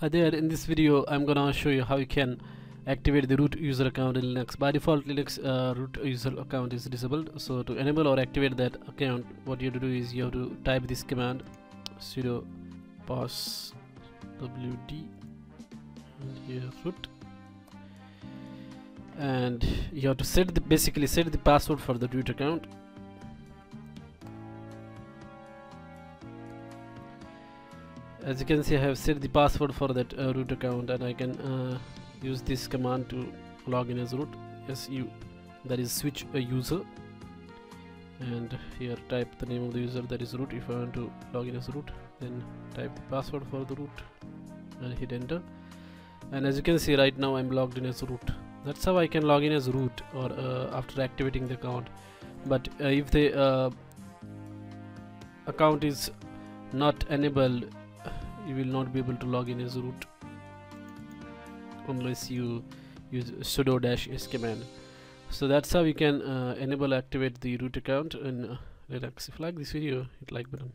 Hi there, in this video I'm gonna show you how you can activate the root user account in Linux. By default Linux uh, root user account is disabled so to enable or activate that account what you have to do is you have to type this command sudo pass wd here root and you have to set the basically set the password for the root account as you can see I have set the password for that uh, root account and I can uh, use this command to log in as root su that is switch a user. And here type the name of the user that is root. If I want to log in as root then type the password for the root and hit enter. And as you can see right now I'm logged in as root. That's how I can log in as root or uh, after activating the account. But uh, if the uh, account is not enabled you will not be able to log in as root unless you use sudo dash s command so that's how you can uh, enable activate the root account in uh, linux if you like this video hit like button